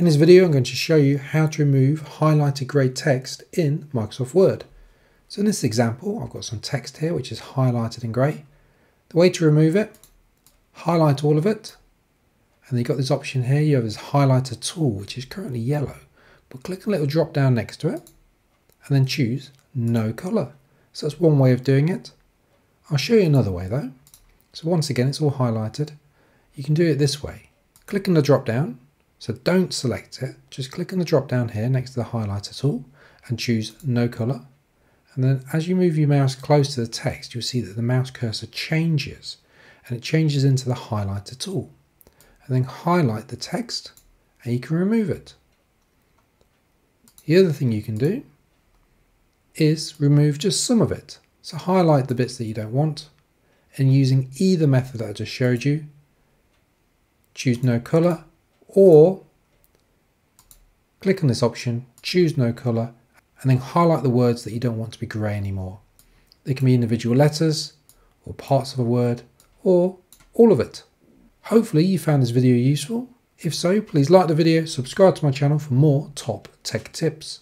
In this video I'm going to show you how to remove highlighted grey text in Microsoft Word. So in this example I've got some text here which is highlighted in grey. The way to remove it, highlight all of it and you've got this option here, you have this highlighter tool which is currently yellow but click a little drop down next to it and then choose no colour. So that's one way of doing it. I'll show you another way though. So once again it's all highlighted. You can do it this way. Click on the drop down so don't select it, just click on the drop down here next to the highlighter tool and choose no colour. And then as you move your mouse close to the text, you'll see that the mouse cursor changes and it changes into the highlighter tool. And then highlight the text and you can remove it. The other thing you can do is remove just some of it. So highlight the bits that you don't want and using either method that I just showed you, choose no colour or click on this option, choose no colour, and then highlight the words that you don't want to be grey anymore. They can be individual letters, or parts of a word, or all of it. Hopefully you found this video useful. If so, please like the video, subscribe to my channel for more top tech tips.